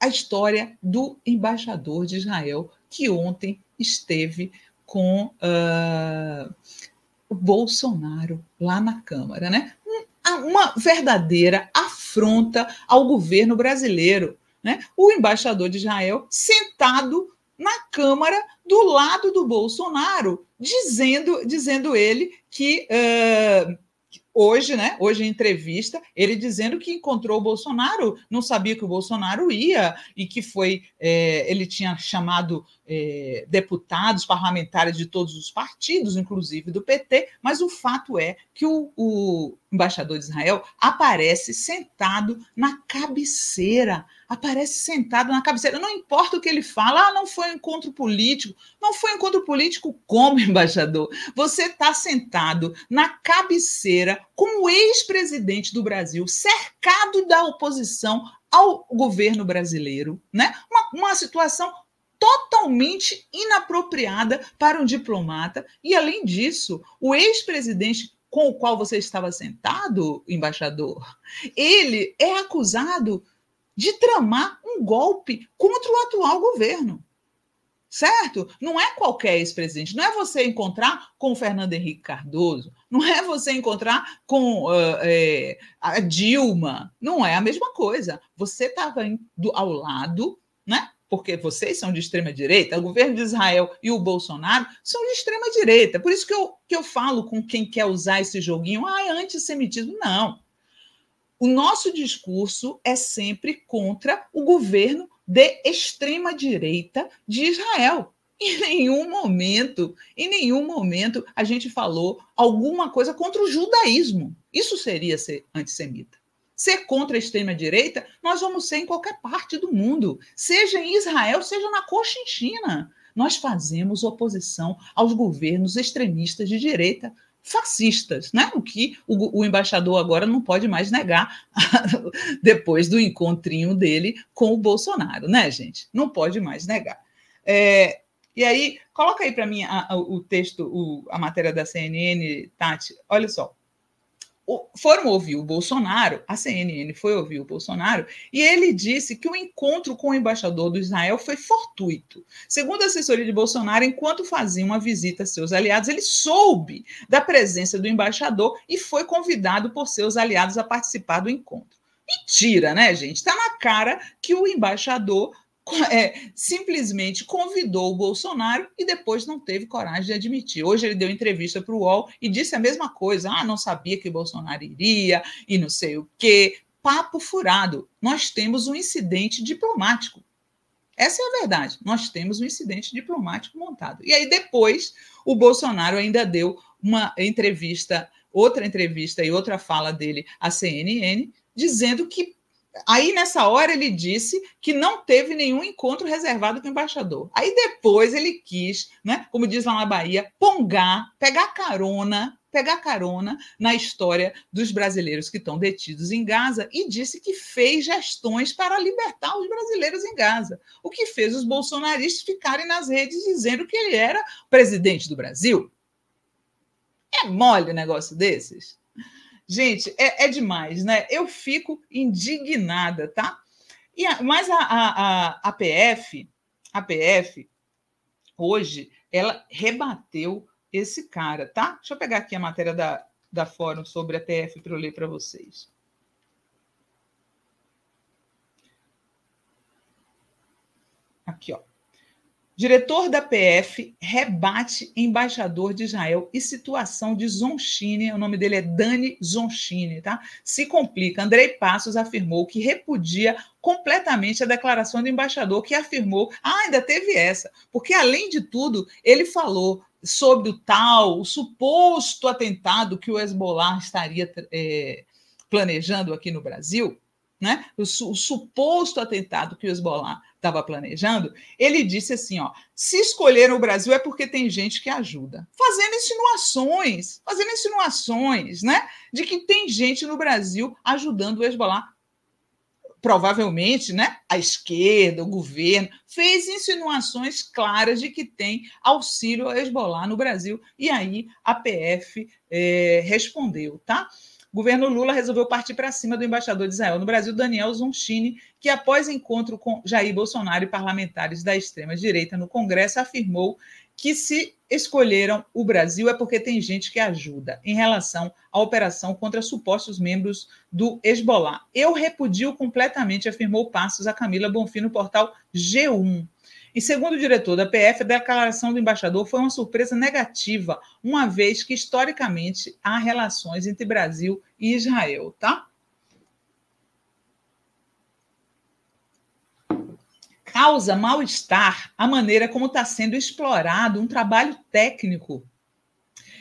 a história do embaixador de Israel, que ontem esteve com uh, o Bolsonaro lá na Câmara, né? Uma verdadeira afronta ao governo brasileiro, né? O embaixador de Israel sentado na Câmara do lado do Bolsonaro, dizendo, dizendo ele que uh, hoje, né? Hoje em entrevista, ele dizendo que encontrou o Bolsonaro, não sabia que o Bolsonaro ia e que foi, é, ele tinha chamado é, deputados, parlamentares de todos os partidos, inclusive do PT, mas o fato é que o, o embaixador de Israel aparece sentado na cabeceira aparece sentado na cabeceira. Não importa o que ele fala, ah, não foi um encontro político. Não foi um encontro político como, embaixador? Você está sentado na cabeceira com o ex-presidente do Brasil, cercado da oposição ao governo brasileiro, né? Uma, uma situação totalmente inapropriada para um diplomata. E, além disso, o ex-presidente com o qual você estava sentado, embaixador, ele é acusado de tramar um golpe contra o atual governo. Certo? Não é qualquer ex-presidente. Não é você encontrar com o Fernando Henrique Cardoso. Não é você encontrar com uh, é, a Dilma. Não é a mesma coisa. Você estava ao lado, né? Porque vocês são de extrema direita, o governo de Israel e o Bolsonaro são de extrema direita. Por isso que eu, que eu falo com quem quer usar esse joguinho, ah, é antissemitismo. Não o nosso discurso é sempre contra o governo de extrema direita de Israel. Em nenhum momento, em nenhum momento a gente falou alguma coisa contra o judaísmo. Isso seria ser antissemita. Ser contra a extrema direita, nós vamos ser em qualquer parte do mundo, seja em Israel, seja na Cochinchina. Nós fazemos oposição aos governos extremistas de direita, fascistas, né? o que o, o, embaixador agora não pode mais negar depois do encontrinho dele com o Bolsonaro, né, gente? Não pode mais negar. É, e aí, coloca aí para mim a, a, o texto, o, a matéria da CNN, Tati. Olha só foram ouvir o Bolsonaro, a CNN foi ouvir o Bolsonaro, e ele disse que o encontro com o embaixador do Israel foi fortuito. Segundo a assessoria de Bolsonaro, enquanto fazia uma visita a seus aliados, ele soube da presença do embaixador e foi convidado por seus aliados a participar do encontro. Mentira, né, gente? Está na cara que o embaixador é, simplesmente convidou o Bolsonaro e depois não teve coragem de admitir. Hoje ele deu entrevista para o UOL e disse a mesma coisa: ah, não sabia que Bolsonaro iria e não sei o quê. Papo furado. Nós temos um incidente diplomático. Essa é a verdade. Nós temos um incidente diplomático montado. E aí, depois, o Bolsonaro ainda deu uma entrevista, outra entrevista e outra fala dele à CNN, dizendo que Aí, nessa hora, ele disse que não teve nenhum encontro reservado com o embaixador. Aí, depois, ele quis, né, como diz lá na Bahia, pongar, pegar carona, pegar carona na história dos brasileiros que estão detidos em Gaza e disse que fez gestões para libertar os brasileiros em Gaza. O que fez os bolsonaristas ficarem nas redes dizendo que ele era presidente do Brasil. É mole um negócio desses? Gente, é, é demais, né? Eu fico indignada, tá? E a, mas a, a, a, a PF, a PF, hoje, ela rebateu esse cara, tá? Deixa eu pegar aqui a matéria da, da Fórum sobre a PF para eu ler para vocês. Aqui, ó. Diretor da PF rebate embaixador de Israel e situação de Zonchine, o nome dele é Dani Zonchine, tá? Se complica. Andrei Passos afirmou que repudia completamente a declaração do embaixador, que afirmou, ah, ainda teve essa, porque além de tudo, ele falou sobre o tal, o suposto atentado que o Hezbollah estaria é, planejando aqui no Brasil, né? O, su o, suposto atentado que o Hezbollah estava planejando, ele disse assim: ó, se escolheram o Brasil é porque tem gente que ajuda. Fazendo insinuações, fazendo insinuações, né? De que tem gente no Brasil ajudando o Hezbollah. Provavelmente, né? A esquerda, o governo, fez insinuações claras de que tem auxílio ao Hezbollah no Brasil. E aí a PF é, respondeu, tá? O governo Lula resolveu partir para cima do embaixador de Israel no Brasil, Daniel Zonchini, que após encontro com Jair Bolsonaro e parlamentares da extrema-direita no Congresso, afirmou que se escolheram o Brasil é porque tem gente que ajuda em relação à operação contra supostos membros do Hezbollah. Eu repudio completamente, afirmou Passos a Camila Bonfim no portal G1. E segundo o diretor da PF, a declaração do embaixador foi uma surpresa negativa, uma vez que historicamente há relações entre Brasil e Israel, tá? Causa mal-estar a maneira como está sendo explorado um trabalho técnico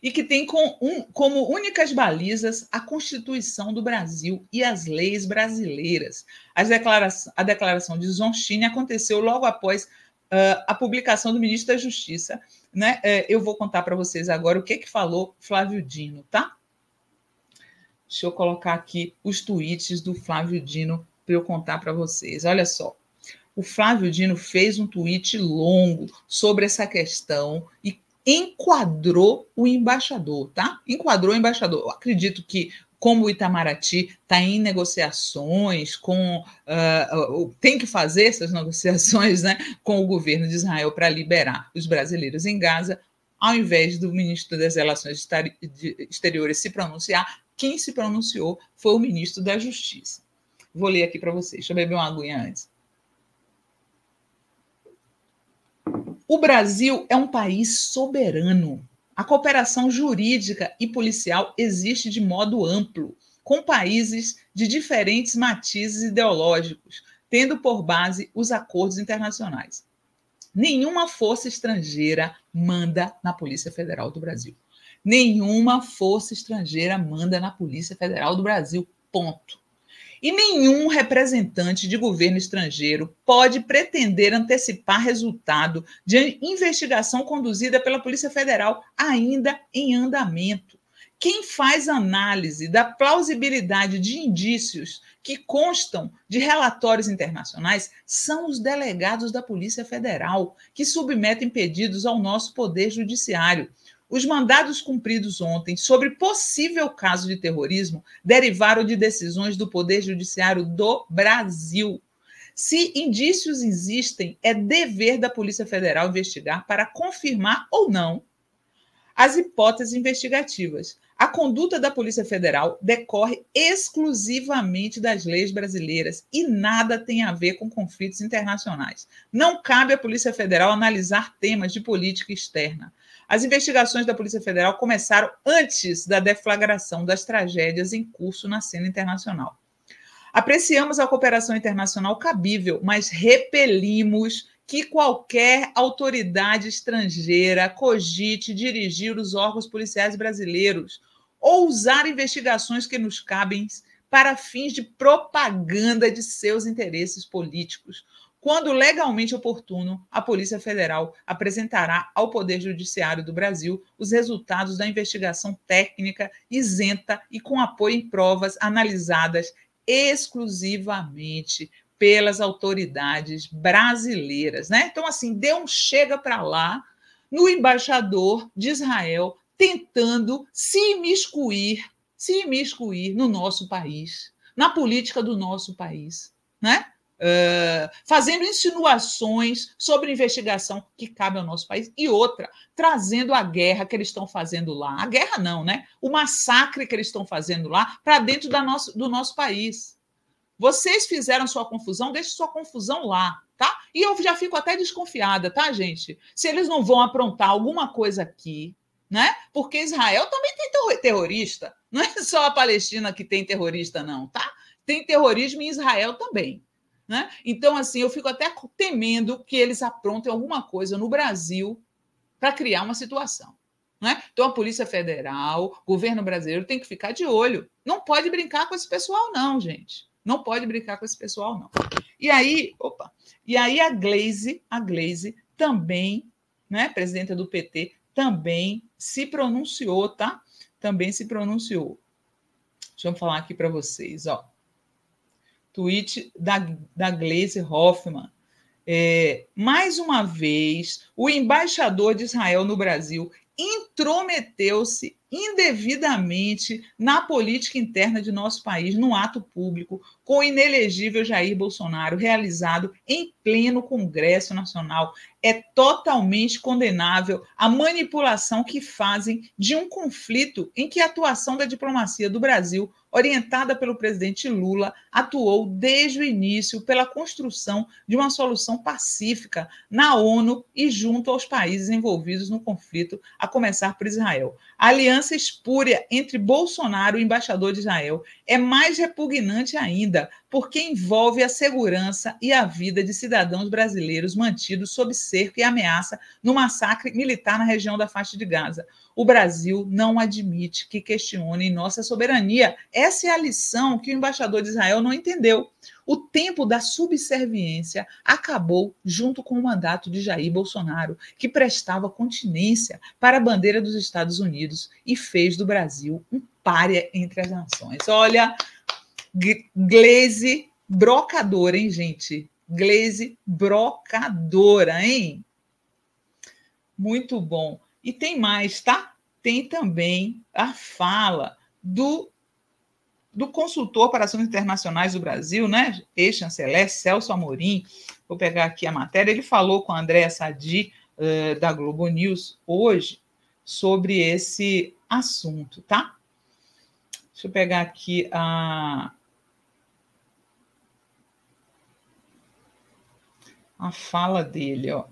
e que tem com um, como únicas balizas a Constituição do Brasil e as leis brasileiras. Declaração, a declaração de Zonchini aconteceu logo após uh, a publicação do ministro da Justiça. Né? Uh, eu vou contar para vocês agora o que, que falou Flávio Dino, tá? Deixa eu colocar aqui os tweets do Flávio Dino para eu contar para vocês. Olha só. O Flávio Dino fez um tweet longo sobre essa questão e enquadrou o embaixador, tá? Enquadrou o embaixador. Eu acredito que como o Itamaraty está em negociações com. Uh, tem que fazer essas negociações né, com o governo de Israel para liberar os brasileiros em Gaza, ao invés do ministro das Relações Exteriores se pronunciar, quem se pronunciou foi o ministro da Justiça. Vou ler aqui para vocês. Deixa eu beber uma aguinha antes. O Brasil é um país soberano a cooperação jurídica e policial existe de modo amplo, com países de diferentes matizes ideológicos, tendo por base os acordos internacionais. Nenhuma força estrangeira manda na Polícia Federal do Brasil. Nenhuma força estrangeira manda na Polícia Federal do Brasil. Ponto. E nenhum representante de governo estrangeiro pode pretender antecipar resultado de investigação conduzida pela Polícia Federal ainda em andamento. Quem faz análise da plausibilidade de indícios que constam de relatórios internacionais são os delegados da Polícia Federal, que submetem pedidos ao nosso Poder Judiciário. Os mandados cumpridos ontem sobre possível caso de terrorismo derivaram de decisões do Poder Judiciário do Brasil. Se indícios existem, é dever da Polícia Federal investigar para confirmar ou não as hipóteses investigativas. A conduta da Polícia Federal decorre exclusivamente das leis brasileiras e nada tem a ver com conflitos internacionais. Não cabe à Polícia Federal analisar temas de política externa. As investigações da Polícia Federal começaram antes da deflagração das tragédias em curso na cena internacional. Apreciamos a cooperação internacional cabível, mas repelimos que qualquer autoridade estrangeira cogite dirigir os órgãos policiais brasileiros ou usar investigações que nos cabem para fins de propaganda de seus interesses políticos quando legalmente oportuno, a Polícia Federal apresentará ao Poder Judiciário do Brasil os resultados da investigação técnica isenta e com apoio em provas analisadas exclusivamente pelas autoridades brasileiras, né? Então assim, deu um chega para lá no embaixador de Israel tentando se imiscuir, se imiscuir no nosso país, na política do nosso país, né? Fazendo insinuações sobre investigação que cabe ao nosso país, e outra, trazendo a guerra que eles estão fazendo lá. A guerra não, né? O massacre que eles estão fazendo lá para dentro da nosso, do nosso país. Vocês fizeram sua confusão, deixe sua confusão lá, tá? E eu já fico até desconfiada, tá, gente? Se eles não vão aprontar alguma coisa aqui, né? Porque Israel também tem terrorista. Não é só a Palestina que tem terrorista, não, tá? Tem terrorismo em Israel também. Né? Então, assim, eu fico até temendo que eles aprontem alguma coisa no Brasil para criar uma situação. Né? Então, a Polícia Federal, o governo brasileiro tem que ficar de olho. Não pode brincar com esse pessoal, não, gente. Não pode brincar com esse pessoal, não. E aí, opa, e aí a Glaze, a Glaze também, né, presidenta do PT, também se pronunciou, tá? Também se pronunciou. Deixa eu falar aqui para vocês, ó tweet da, da Glaze Hoffman. É, mais uma vez, o embaixador de Israel no Brasil intrometeu-se indevidamente na política interna de nosso país, num ato público, com o inelegível Jair Bolsonaro, realizado em pleno Congresso Nacional. É totalmente condenável a manipulação que fazem de um conflito em que a atuação da diplomacia do Brasil orientada pelo presidente Lula, atuou desde o início pela construção de uma solução pacífica na ONU e junto aos países envolvidos no conflito, a começar por Israel. A aliança espúria entre Bolsonaro e o embaixador de Israel. É mais repugnante ainda, porque envolve a segurança e a vida de cidadãos brasileiros mantidos sob cerco e ameaça no massacre militar na região da faixa de Gaza. O Brasil não admite que questionem nossa soberania. Essa é a lição que o embaixador de Israel não entendeu. O tempo da subserviência acabou junto com o mandato de Jair Bolsonaro, que prestava continência para a bandeira dos Estados Unidos e fez do Brasil um párea entre as nações. Olha, Glaze brocadora, hein, gente? Glaze brocadora, hein? Muito bom. E tem mais, tá? Tem também a fala do, do consultor para ações internacionais do Brasil, né? Ex-chanceler Celso Amorim. Vou pegar aqui a matéria. Ele falou com a Andréa Sadi, uh, da Globo News, hoje, sobre esse assunto, tá? Deixa eu pegar aqui a, a fala dele, ó.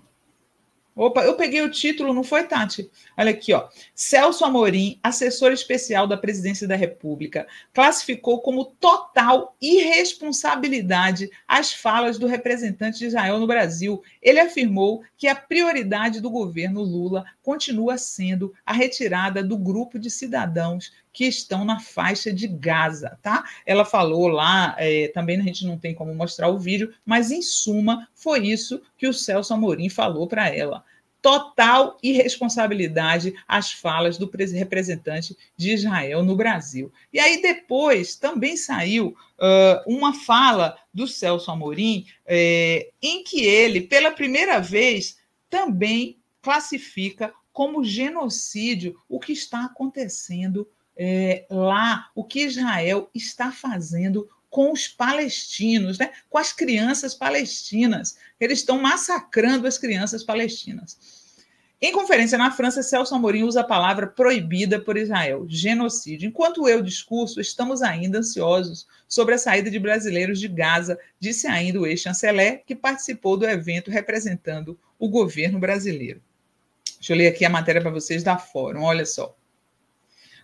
Opa, eu peguei o título, não foi, Tati? Olha aqui, ó. Celso Amorim, assessor especial da Presidência da República, classificou como total irresponsabilidade as falas do representante de Israel no Brasil. Ele afirmou que a prioridade do governo Lula continua sendo a retirada do grupo de cidadãos que estão na faixa de Gaza, tá? Ela falou lá, é, também a gente não tem como mostrar o vídeo, mas em suma foi isso que o Celso Amorim falou para ela total irresponsabilidade as falas do representante de Israel no Brasil. E aí depois também saiu uh, uma fala do Celso Amorim eh, em que ele, pela primeira vez, também classifica como genocídio o que está acontecendo eh, lá, o que Israel está fazendo com os palestinos, né? com as crianças palestinas. Eles estão massacrando as crianças palestinas. Em conferência na França, Celso Amorim usa a palavra proibida por Israel, genocídio. Enquanto eu discurso, estamos ainda ansiosos sobre a saída de brasileiros de Gaza, disse ainda o ex-chanceler, que participou do evento representando o governo brasileiro. Deixa eu ler aqui a matéria para vocês da Fórum, olha só.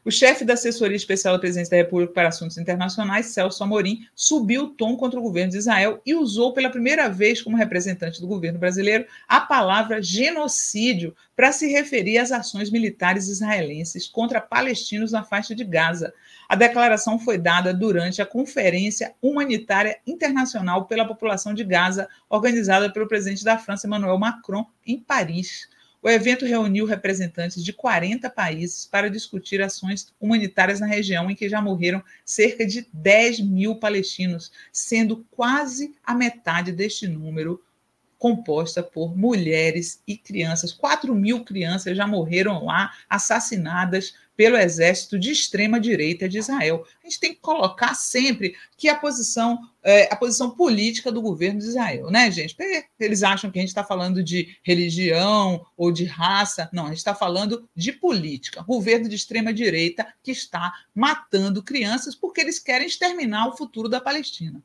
O chefe da assessoria especial da presidência da República para Assuntos Internacionais, Celso Amorim, subiu o tom contra o governo de Israel e usou pela primeira vez, como representante do governo brasileiro, a palavra genocídio para se referir às ações militares israelenses contra palestinos na faixa de Gaza. A declaração foi dada durante a Conferência Humanitária Internacional pela População de Gaza, organizada pelo presidente da França, Emmanuel Macron, em Paris. O evento reuniu representantes de 40 países para discutir ações humanitárias na região em que já morreram cerca de 10 mil palestinos, sendo quase a metade deste número composta por mulheres e crianças. 4 mil crianças já morreram lá, assassinadas pelo exército de extrema direita de Israel. A gente tem que colocar sempre que a posição é, a posição política do governo de Israel, né, gente? Eles acham que a gente está falando de religião ou de raça. Não, a gente está falando de política. Governo de extrema direita que está matando crianças porque eles querem exterminar o futuro da Palestina.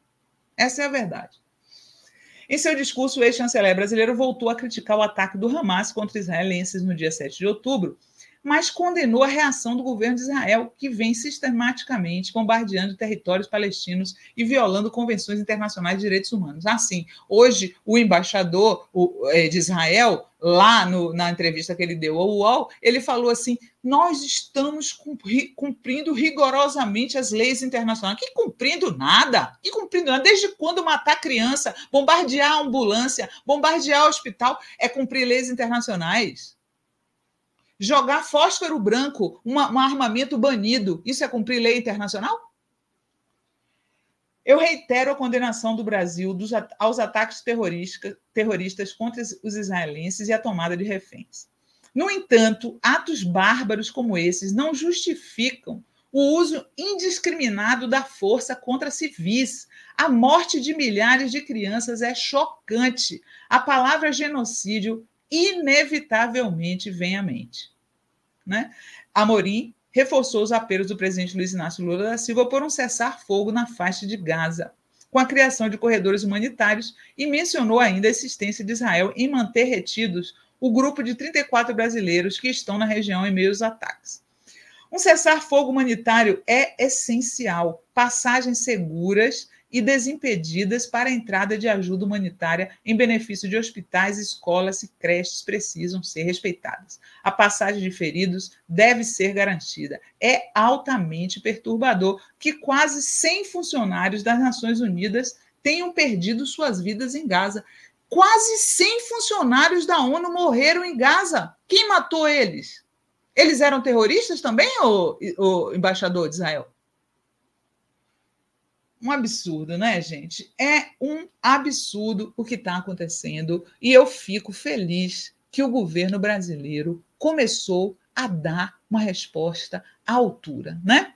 Essa é a verdade. Em seu discurso, o ex-chanceler brasileiro voltou a criticar o ataque do Hamas contra israelenses no dia 7 de outubro mas condenou a reação do governo de Israel, que vem sistematicamente bombardeando territórios palestinos e violando convenções internacionais de direitos humanos. Assim, hoje, o embaixador é, de Israel, lá no, na entrevista que ele deu ao UOL, ele falou assim: nós estamos cumprindo rigorosamente as leis internacionais. Que cumprindo nada? Que cumprindo nada? Desde quando matar criança, bombardear a ambulância, bombardear o hospital é cumprir leis internacionais? Jogar fósforo branco, uma, um armamento banido, isso é cumprir lei internacional? Eu reitero a condenação do Brasil dos, aos ataques terroristas, contra os israelenses e a tomada de reféns. No entanto, atos bárbaros como esses não justificam o uso indiscriminado da força contra civis. A morte de milhares de crianças é chocante. A palavra genocídio inevitavelmente vem à mente. Né? Amorim reforçou os apelos do presidente Luiz Inácio Lula da Silva por um cessar-fogo na faixa de Gaza, com a criação de corredores humanitários, e mencionou ainda a existência de Israel em manter retidos o grupo de 34 brasileiros que estão na região em meio aos ataques. Um cessar-fogo humanitário é essencial. Passagens seguras e desimpedidas para a entrada de ajuda humanitária em benefício de hospitais, escolas e creches precisam ser respeitadas. A passagem de feridos deve ser garantida. É altamente perturbador que quase 100 funcionários das Nações Unidas tenham perdido suas vidas em Gaza. Quase 100 funcionários da ONU morreram em Gaza. Quem matou eles? Eles eram terroristas também, o, o embaixador de Israel? Um absurdo, né, gente? É um absurdo o que está acontecendo e eu fico feliz que o governo brasileiro começou a dar uma resposta à altura, né?